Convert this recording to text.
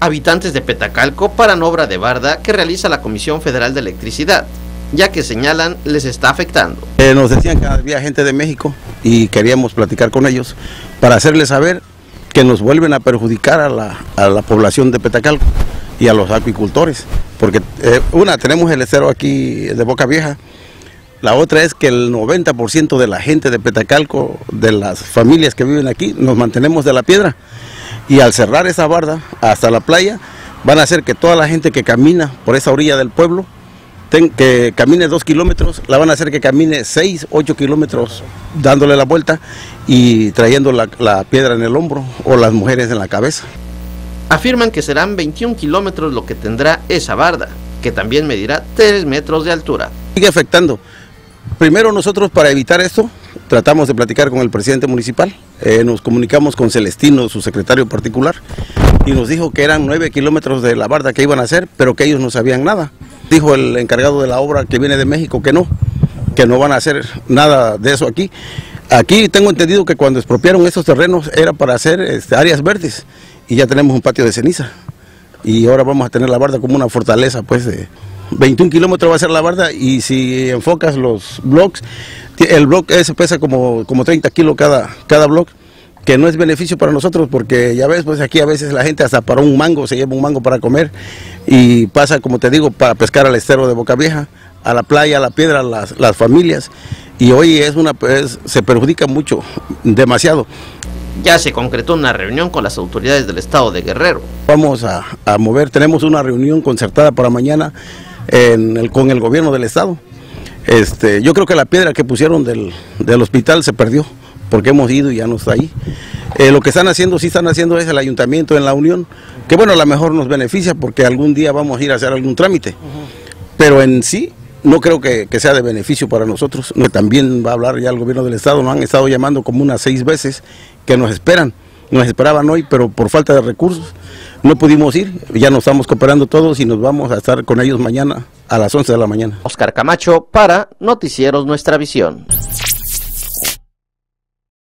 Habitantes de Petacalco paran obra de barda que realiza la Comisión Federal de Electricidad, ya que señalan les está afectando. Eh, nos decían que había gente de México y queríamos platicar con ellos para hacerles saber que nos vuelven a perjudicar a la, población de Petacalco y a los apicultores, porque eh, una, tenemos el estero aquí de Boca Vieja, la otra es que el 90% de la gente de Petacalco, de las familias que viven aquí, nos mantenemos de la piedra. Y al cerrar esa barda hasta la playa, van a hacer que toda la gente que camina por esa orilla del pueblo, que camine dos kilómetros, la van a hacer que camine seis, ocho kilómetros dándole la vuelta y trayendo la, la piedra en el hombro o las mujeres en la cabeza. Afirman que serán 21 kilómetros lo que tendrá esa barda, que también medirá 3 metros de altura. Sigue afectando Primero nosotros para evitar esto tratamos de platicar con el presidente municipal, eh, nos comunicamos con Celestino, su secretario particular, y nos dijo que eran nueve kilómetros de la barda que iban a hacer, pero que ellos no sabían nada. Dijo el encargado de la obra que viene de México que no, que no van a hacer nada de eso aquí. Aquí tengo entendido que cuando expropiaron estos terrenos era para hacer este, áreas verdes y ya tenemos un patio de ceniza y ahora vamos a tener la barda como una fortaleza pues de, 21 kilómetros va a ser la barda y si enfocas los blocks, el bloque ese pesa como, como 30 kilos cada, cada bloque que no es beneficio para nosotros porque ya ves, pues aquí a veces la gente hasta para un mango se lleva un mango para comer y pasa, como te digo, para pescar al estero de Boca Vieja, a la playa, a la piedra, las, las familias y hoy es una, pues, se perjudica mucho, demasiado. Ya se concretó una reunión con las autoridades del estado de Guerrero. Vamos a, a mover, tenemos una reunión concertada para mañana con el gobierno del estado. Este, yo creo que la piedra que pusieron del, hospital se perdió, porque hemos ido y ya no está ahí. Eh, lo que están haciendo, sí están haciendo es el ayuntamiento en la unión, que bueno, a lo mejor nos beneficia porque algún día vamos a ir a hacer algún trámite, pero en sí no creo que, sea de beneficio para nosotros. También va a hablar ya el gobierno del estado, nos han estado llamando como unas seis veces que nos esperan, nos esperaban hoy, pero por falta de recursos no pudimos ir, ya nos estamos cooperando todos y nos vamos a estar con ellos mañana a las 11 de la mañana. Oscar Camacho para Noticieros Nuestra Visión.